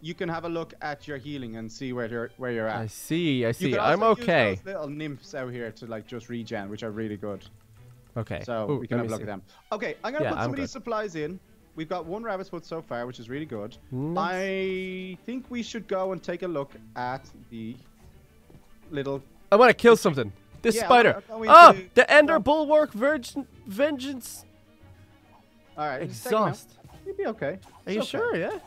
Speaker 1: you can have a look at your healing and see where you're where you're at.
Speaker 2: I see. I
Speaker 1: You
Speaker 2: see.
Speaker 1: can
Speaker 2: I'm
Speaker 1: also use
Speaker 2: okay.
Speaker 1: little nymphs out here to like just regen, which are really good.
Speaker 2: Okay.
Speaker 1: So
Speaker 2: Ooh,
Speaker 1: we can have a look
Speaker 2: see.
Speaker 1: at them. Okay, I'm gonna
Speaker 2: Yeah,
Speaker 1: put some
Speaker 2: I'm
Speaker 1: of these supplies in. We've got one rabbit's foot so far, which is really good.
Speaker 2: Nice.
Speaker 1: I think we should go and take a look at the little.
Speaker 2: I want to kill something. This
Speaker 1: Yeah,
Speaker 2: spider. Oh, the Ender Bulwark Virgin Vengeance
Speaker 1: All right, just take 'em out.
Speaker 2: Exhaust.
Speaker 1: You'll be okay.
Speaker 2: Are you
Speaker 1: okay.
Speaker 2: sure? Yeah.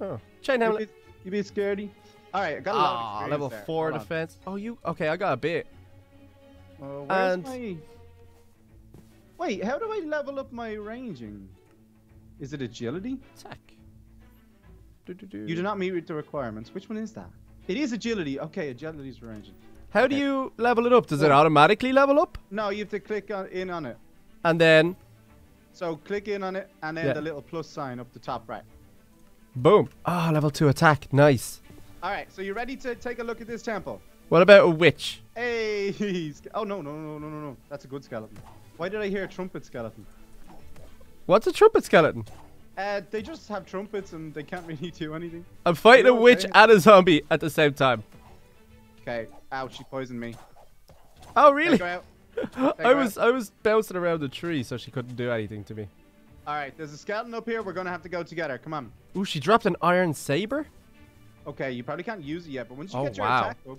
Speaker 2: Oh, chain
Speaker 1: You
Speaker 2: hamlet.
Speaker 1: be, you be scaredy. All right, I got a lot of experience
Speaker 2: level
Speaker 1: there.
Speaker 2: four
Speaker 1: Hold on.
Speaker 2: defense. Oh, you okay? I got a bit.
Speaker 1: Uh, where's
Speaker 2: And-
Speaker 1: my... Wait, how do I level up my ranging? Is it agility?
Speaker 2: Attack.
Speaker 1: You do not meet the requirements. Which one is that? It is agility. Okay, agility is ranging.
Speaker 2: How do you level it up? Does it automatically level up?
Speaker 1: No, you have to click on, in on it.
Speaker 2: And then,
Speaker 1: So click in on it, and then
Speaker 2: Yeah.
Speaker 1: the little plus sign up the top right.
Speaker 2: boom. Ah, level two attack. Nice.
Speaker 1: All right, so you ready to take a look at this temple?
Speaker 2: What about a witch?
Speaker 1: Hey, oh no no no no no no, that's a good skeleton. Why did I hear a trumpet skeleton?
Speaker 2: What's a trumpet skeleton?
Speaker 1: Uh, they just have trumpets and they can't really do anything.
Speaker 2: I'm fighting a witch
Speaker 1: okay.
Speaker 2: and a zombie at the same time.
Speaker 1: Okay, ouch, she poisoned me.
Speaker 2: Oh, really? I was I was bouncing around the tree, so she couldn't do anything to me.
Speaker 1: All right, there's a skeleton up here. We're gonna have to go together. Come on.
Speaker 2: Ooh, she dropped an iron saber.
Speaker 1: Okay, you probably can't use it yet, but once you
Speaker 2: Oh,
Speaker 1: get your
Speaker 2: wow.
Speaker 1: attack up,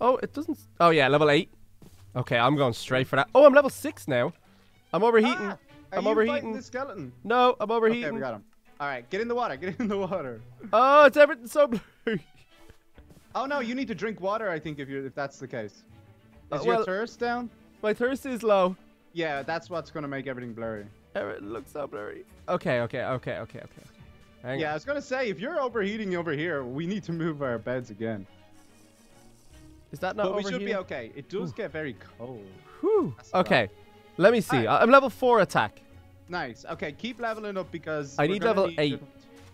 Speaker 2: Oh, it doesn't. Oh yeah, level eight. Okay, I'm going straight for that. Oh, I'm level six now. I'm overheating.
Speaker 1: Ah, are
Speaker 2: I'm
Speaker 1: you
Speaker 2: overheating.
Speaker 1: fighting the skeleton?
Speaker 2: No, I'm
Speaker 1: Okay,
Speaker 2: overheating.
Speaker 1: we got him. All right, get in the water. Get in the water.
Speaker 2: oh, it's everything so blurry.
Speaker 1: Oh no, you need to drink water. I think if you're if that's the case.
Speaker 2: Uh,
Speaker 1: Is your
Speaker 2: well-
Speaker 1: thirst down?
Speaker 2: My thirst is low.
Speaker 1: Yeah, that's what's gonna make everything blurry.
Speaker 2: Everything looks so blurry. Okay, okay, okay, okay, okay. Hang
Speaker 1: yeah, I was gonna say if you're overheating over here, we need to move our beds again.
Speaker 2: Is that not
Speaker 1: but we should be okay. It does get very cold.
Speaker 2: Whew.
Speaker 1: That's
Speaker 2: Okay, let me see.
Speaker 1: Alright.
Speaker 2: I- I'm level four attack,
Speaker 1: Nice. Okay, keep leveling up because
Speaker 2: I need level
Speaker 1: need
Speaker 2: eight,
Speaker 1: to-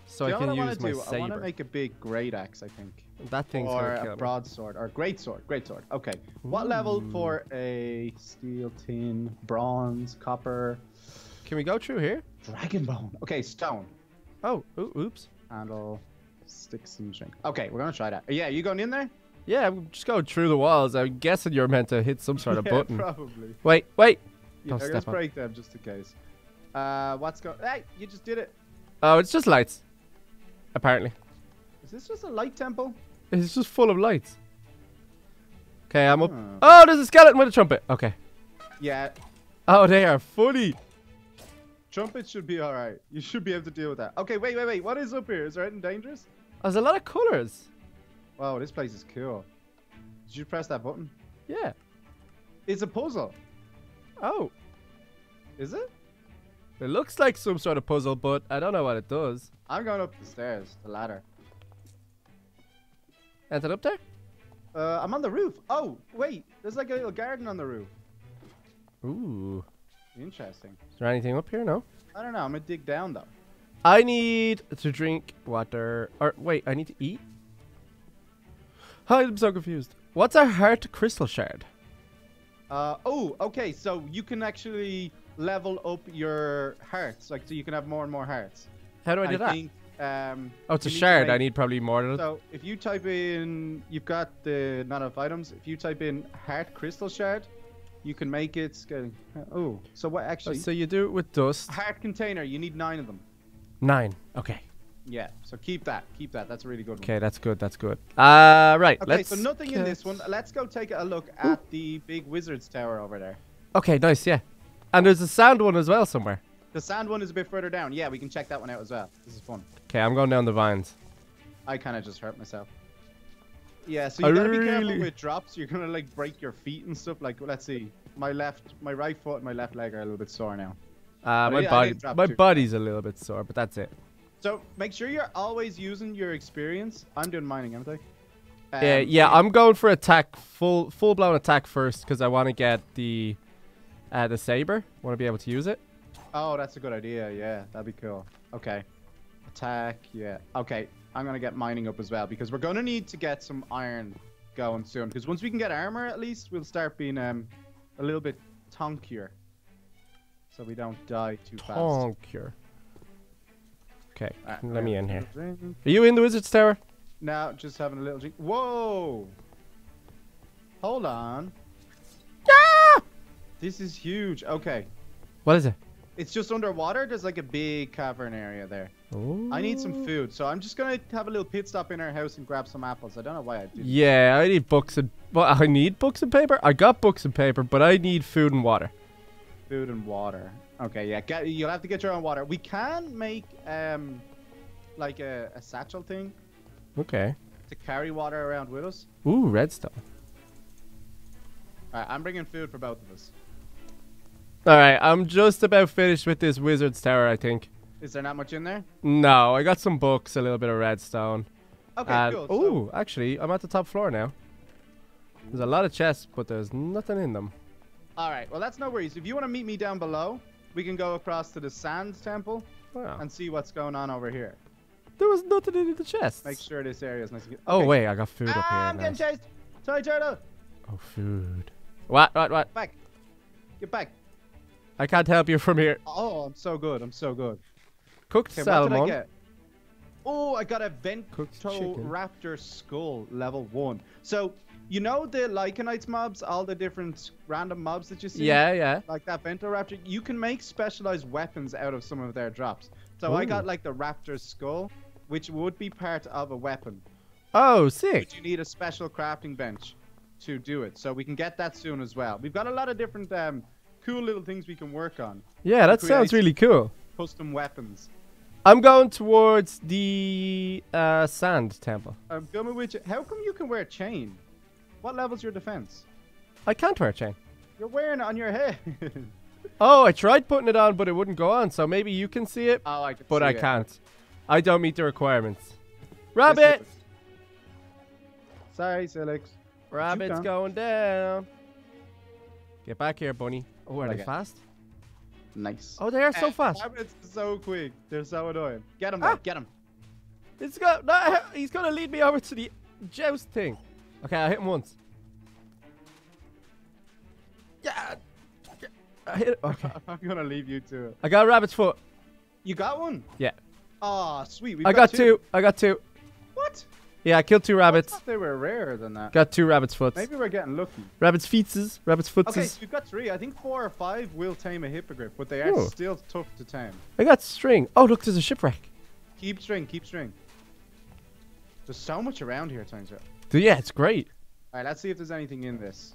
Speaker 2: so I can use my
Speaker 1: do? I want to make a big great axe, I think.
Speaker 2: That thing's
Speaker 1: or a broadsword or great sword great sword okay what level for a steel tin bronze copper
Speaker 2: Can we go through here?
Speaker 1: dragon bone okay stone
Speaker 2: Oh, ooh, oops.
Speaker 1: handle sticks and string okay we're gonna try that yeah you going in there
Speaker 2: Yeah, I'm just going through the walls. I'm guessing you're meant to hit some sort of
Speaker 1: Yeah,
Speaker 2: button.
Speaker 1: probably
Speaker 2: Wait, wait.
Speaker 1: yeah,
Speaker 2: Don't
Speaker 1: let's break them just in case uh what's going hey you just did it
Speaker 2: Oh, it's just lights. Apparently.
Speaker 1: is this just a light temple
Speaker 2: It's just full of lights. Okay, I'm up.
Speaker 1: Hmm.
Speaker 2: Oh, there's a skeleton with a trumpet. Okay.
Speaker 1: Yeah,
Speaker 2: Oh, they are funny.
Speaker 1: trumpets should be all right. You should be able to deal with that. Okay, wait, wait, wait. What is up here? Is there anything dangerous?
Speaker 2: There's a lot of colors.
Speaker 1: Wow, this place is cool. Did you press that button?
Speaker 2: Yeah.
Speaker 1: It's a puzzle.
Speaker 2: Oh,
Speaker 1: Is it?
Speaker 2: It looks like some sort of puzzle, but I don't know what it does.
Speaker 1: I'm going up the stairs, the ladder.
Speaker 2: It up there?
Speaker 1: Uh, I'm on the roof. Oh, wait. There's like a little garden on the roof.
Speaker 2: Ooh.
Speaker 1: Interesting.
Speaker 2: Is there anything up here? No.
Speaker 1: I don't know. I'm gonna dig down though.
Speaker 2: I need to drink water. Or wait, I need to eat. I'm so confused. What's a heart crystal shard?
Speaker 1: Uh, oh, okay. So you can actually level up your hearts, like so you can have more and more hearts.
Speaker 2: How do I do that?
Speaker 1: think. Um,
Speaker 2: oh, it's a
Speaker 1: you need to
Speaker 2: shard. I need probably more than.
Speaker 1: So if you type in, you've got the not enough items. If you type in heart crystal shard, you can make it. Oh, so what
Speaker 2: Oh,
Speaker 1: actually?
Speaker 2: so you do it with dust.
Speaker 1: heart container. You need nine of them.
Speaker 2: Nine. Okay.
Speaker 1: Yeah. So keep that. Keep that. That's a really good one.
Speaker 2: Okay, that's good. That's good. Uh, right.
Speaker 1: Okay,
Speaker 2: let's
Speaker 1: so nothing in this one. Let's go take a look at the big wizard's tower over there.
Speaker 2: Okay, nice. Yeah. And there's a sound one as well somewhere.
Speaker 1: The sand one is a bit further down. Yeah, we can check that one out as well. This is fun.
Speaker 2: Okay, I'm going down the vines.
Speaker 1: I kind of just hurt myself. Yeah, so
Speaker 2: I
Speaker 1: you gotta be careful with drops. You're gonna like break your feet and stuff. Like, let's see, my left, my right foot, and my left leg are a little bit sore now.
Speaker 2: Uh, my
Speaker 1: yeah,
Speaker 2: body, my
Speaker 1: two.
Speaker 2: body's a little bit sore, but that's it.
Speaker 1: So make sure you're always using your experience. I'm doing mining, aren't I?
Speaker 2: Yeah,
Speaker 1: Um,
Speaker 2: yeah. I'm going for attack, full, full blown attack first, because I want to get the, uh, the saber. Want to be able to use it.
Speaker 1: Oh, that's a good idea. Yeah, that'd be cool. Okay. Attack. Yeah. Okay. I'm gonna get mining up as well because we're gonna need to get some iron going soon. Because once we can get armor, at least we'll start being um a little bit tonkier, so we don't die too fast.
Speaker 2: Tonkier. Okay,
Speaker 1: Alright,
Speaker 2: let me in here.
Speaker 1: drink.
Speaker 2: Are you in the wizard's tower?
Speaker 1: Now, just having a little drink. Whoa! Hold on. This is huge. Okay.
Speaker 2: What is it?
Speaker 1: It's just underwater. There's like a big cavern area there. I need some food, so I'm just gonna have a little pit stop in our house and grab some apples. I don't know why I did.
Speaker 2: Yeah, I need books and. Well, I need books and paper. I got books and paper, but I need food and water.
Speaker 1: Food and water. Okay, yeah. Get, you'll have to get your own water. We can make um, like a, a satchel thing
Speaker 2: Okay.
Speaker 1: to carry water around with us.
Speaker 2: Ooh, redstone.
Speaker 1: All right, I'm bringing food for both of us.
Speaker 2: All right, I'm just about finished with this wizard's tower. I think.
Speaker 1: Is there not much in there?
Speaker 2: No, I got some books, a little bit of redstone.
Speaker 1: Okay,
Speaker 2: and,
Speaker 1: cool. so-
Speaker 2: actually, I'm at the top floor now. There's a lot of chests, but there's nothing in them.
Speaker 1: All right. Well, that's no worries. If you want to meet me down below, we can go across to the sand temple
Speaker 2: Wow.
Speaker 1: and see what's going on over here.
Speaker 2: There was nothing in the chest.
Speaker 1: Make sure this area is nice and good.
Speaker 2: Oh wait, I got food up
Speaker 1: Ah, I'm
Speaker 2: here.
Speaker 1: getting chased. Sorry, turtle.
Speaker 2: Oh, food. What? What? What?
Speaker 1: Back. Get back.
Speaker 2: I can't help you from here.
Speaker 1: Oh, I'm so good. I'm so good.
Speaker 2: Cooked
Speaker 1: Okay, what did I get? Oh, I got a
Speaker 2: chicken.
Speaker 1: Raptor skull level one. So you know the Lycanites mobs, all the different random mobs that you see.
Speaker 2: Yeah, yeah.
Speaker 1: Like that Ventoraptor, you can make specialized weapons out of some of their drops. So I got like the Raptor skull, which would be part of a weapon.
Speaker 2: Oh, sick.
Speaker 1: But you need a special crafting bench to do it. So we can get that soon as well. We've got a lot of different um, cool little things we can work on.
Speaker 2: Yeah, that sounds really cool.
Speaker 1: Custom weapons.
Speaker 2: I'm going towards the uh, sand temple.
Speaker 1: Um, with Witch, how come you can wear a chain? What level's your defense?
Speaker 2: I can't wear a chain.
Speaker 1: You're wearing it on your head.
Speaker 2: Oh, I tried putting it on, but it wouldn't go on. So maybe you can see it,
Speaker 1: oh, I can
Speaker 2: but I
Speaker 1: it.
Speaker 2: can't. I don't meet the requirements. Rabbit!
Speaker 1: Sorry, Silix.
Speaker 2: Rabbit's
Speaker 1: down.
Speaker 2: going down. Get back here, bunny. Oh, are
Speaker 1: What'd
Speaker 2: they
Speaker 1: get?
Speaker 2: fast?
Speaker 1: Nice.
Speaker 2: Oh, they are so fast.
Speaker 1: Rabbits are so quick. They're so annoying. Get him,
Speaker 2: Ah.
Speaker 1: Get him.
Speaker 2: It's got. No, he's gonna lead me over to the joust thing. Okay, I hit him once. Yeah. yeah, I hit it. Okay.
Speaker 1: I'm gonna leave you to it.
Speaker 2: I got a rabbit's foot.
Speaker 1: You got one?
Speaker 2: Yeah.
Speaker 1: Oh, sweet. We've
Speaker 2: I got two. I got two. Yeah, I killed two
Speaker 1: I
Speaker 2: rabbits.
Speaker 1: thought they were rarer than that.
Speaker 2: Got two rabbit's foots.
Speaker 1: Maybe we're getting lucky.
Speaker 2: Rabbit's feetses. Rabbit's footses.
Speaker 1: Okay, so we've got three. I think four or five will tame a hippogriff, but they are
Speaker 2: Oh.
Speaker 1: still tough to tame.
Speaker 2: I got string. Oh, look, there's a shipwreck.
Speaker 1: Keep string, keep string. There's so much around here, Tiny Turtle.
Speaker 2: Yeah, it's great.
Speaker 1: All right, let's see if there's anything in this.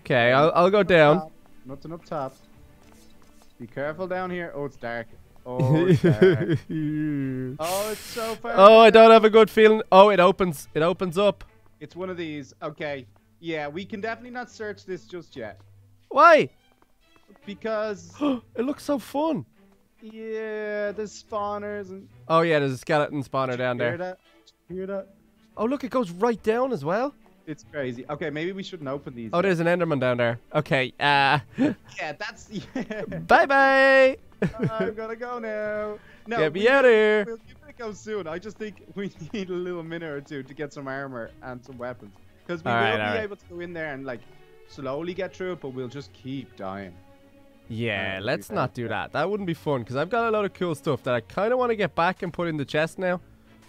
Speaker 2: Okay, I'll, I'll go down.
Speaker 1: Nothing up top. Be careful down here. Oh, it's dark. Oh, it's oh, it's so far.
Speaker 2: oh, I don't have a good feeling. Oh, it opens. It opens up.
Speaker 1: It's one of these. Okay. Yeah, we can definitely not search this just yet.
Speaker 2: Why?
Speaker 1: Because,
Speaker 2: it looks so fun.
Speaker 1: yeah, there's spawners and.
Speaker 2: Oh yeah, there's a skeleton spawner down
Speaker 1: Hear
Speaker 2: there.
Speaker 1: that? Hear that?
Speaker 2: Oh look, it goes right down as well.
Speaker 1: It's crazy. Okay, maybe we shouldn't open these.
Speaker 2: Oh,
Speaker 1: yet.
Speaker 2: there's an Enderman down there. Okay. Uh,
Speaker 1: Yeah, that's. Yeah.
Speaker 2: bye bye.
Speaker 1: I'm gonna go now. No,
Speaker 2: Get me out of here.
Speaker 1: We'll give it a go soon. I just think we need a little minute or two to get some armor and some weapons. Because we
Speaker 2: All
Speaker 1: will
Speaker 2: right,
Speaker 1: be
Speaker 2: right.
Speaker 1: able to go in there and like slowly get through it, but we'll just keep dying.
Speaker 2: Yeah, let's not do that. That wouldn't be fun because I've got a lot of cool stuff that I kind of want to get back and put in the chest now.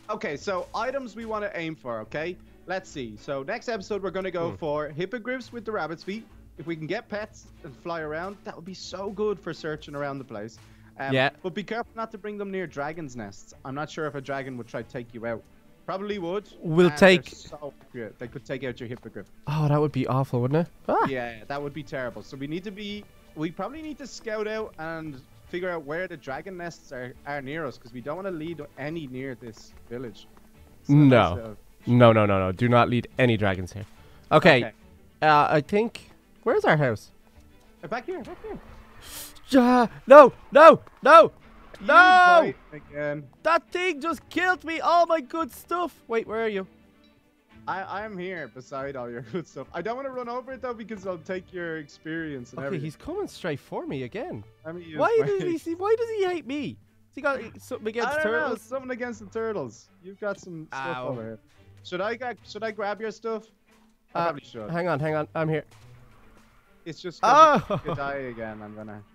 Speaker 1: Okay, so items we want to aim for, okay? Let's see. So next episode we're gonna go
Speaker 2: Hmm.
Speaker 1: for hippogriffs with the rabbit's feet. If we can get pets and fly around, that would be so good for searching around the place. Um,
Speaker 2: Yeah.
Speaker 1: But be careful not to bring them near dragons' nests. I'm not sure if a dragon would try to take you out. Probably would.
Speaker 2: We'll take-
Speaker 1: So. They could take out your hippogriff.
Speaker 2: Oh, that would be awful, wouldn't it? Ah.
Speaker 1: Yeah, that would be terrible. So we need to be. We probably need to scout out and figure out where the dragon nests are, are near us because we don't want to lead any near this village. So
Speaker 2: No. No, no, no, no. Do not lead any dragons here. Okay.
Speaker 1: Okay.
Speaker 2: Uh, I think. Where's our house?
Speaker 1: Uh, Back here, back here.
Speaker 2: Ja, no, no, no,
Speaker 1: You
Speaker 2: no! That thing just killed me. All my good stuff. Wait, where are you?
Speaker 1: I, I'm here beside all your good stuff. I don't want to run over it though because I'll take your experience and
Speaker 2: Okay,
Speaker 1: everything.
Speaker 2: he's coming straight for me again.
Speaker 1: Let me use
Speaker 2: Why does he? see- Why does he hate me? He got something against
Speaker 1: I don't know.
Speaker 2: turtles?
Speaker 1: Something against the turtles. You've got some stuff
Speaker 2: Ow.
Speaker 1: over here. Should I? Should I grab your stuff? I
Speaker 2: Uh,
Speaker 1: probably should.
Speaker 2: Hang on, hang on. I'm here.
Speaker 1: It's just
Speaker 2: Oh.
Speaker 1: if you die again. I'm gonna.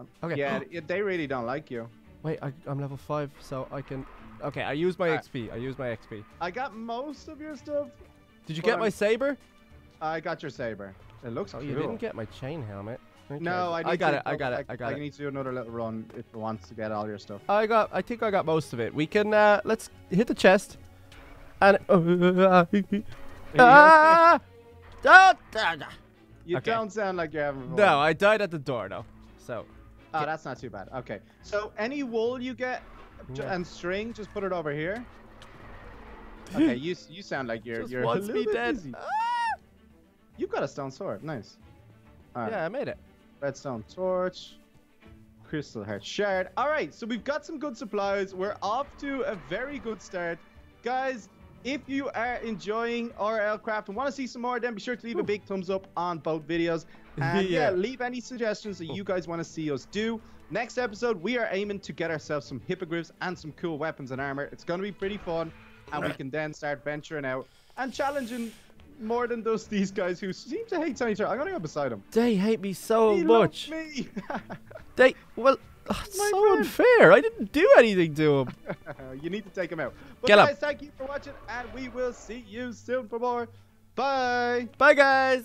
Speaker 1: Um,
Speaker 2: Okay.
Speaker 1: Yeah, they really don't like you.
Speaker 2: Wait, I, I'm level five, so I can. Okay, I use my. XP. I use my XP.
Speaker 1: I got most of your stuff.
Speaker 2: Did you get my saber?
Speaker 1: I got your saber. It looks
Speaker 2: Oh,
Speaker 1: cool.
Speaker 2: you didn't get my chain helmet. Okay.
Speaker 1: No, I, need
Speaker 2: got
Speaker 1: to
Speaker 2: it. I
Speaker 1: go-
Speaker 2: got it. I got it.
Speaker 1: I
Speaker 2: it.
Speaker 1: need to do another little run if it wants to get all your stuff.
Speaker 2: I got. I think I got most of it. We can. Uh, let's hit the chest. And. ah! Ah!
Speaker 1: You
Speaker 2: Okay.
Speaker 1: don't sound like you're having fun.
Speaker 2: No, I died at the door though. So.
Speaker 1: Oh, that's not too bad. Okay. So any wool you get
Speaker 2: Yeah.
Speaker 1: and string, just put it over here. Okay, you you sound like you're
Speaker 2: Just
Speaker 1: you're a little
Speaker 2: me
Speaker 1: bit
Speaker 2: dead.
Speaker 1: busy.
Speaker 2: Ah!
Speaker 1: You've got a stone sword. Nice. Alright.
Speaker 2: Yeah, I made it.
Speaker 1: Redstone torch. Crystal heart shard. All right, so we've got some good supplies. We're off to a very good start, guys. If you are enjoying RL Craft and want to see some more, then be sure to leave a big thumbs up on both videos. And yeah,
Speaker 2: Yeah.
Speaker 1: leave any suggestions that you guys want to see us do. Next episode, we are aiming to get ourselves some hippogriffs and some cool weapons and armor. It's going to be pretty fun, and we can then start venturing out and challenging more than just these guys who seem to hate Tiny Turtle. I'm going to go beside him.
Speaker 2: They hate me so
Speaker 1: He
Speaker 2: much.
Speaker 1: me.
Speaker 2: They. Well, oh, it's
Speaker 1: My
Speaker 2: so
Speaker 1: friend.
Speaker 2: unfair. I didn't do anything to him.
Speaker 1: you need to take him out. But
Speaker 2: Get up.
Speaker 1: guys, thank you for watching, and we will see you soon for more. Bye.
Speaker 2: Bye, guys.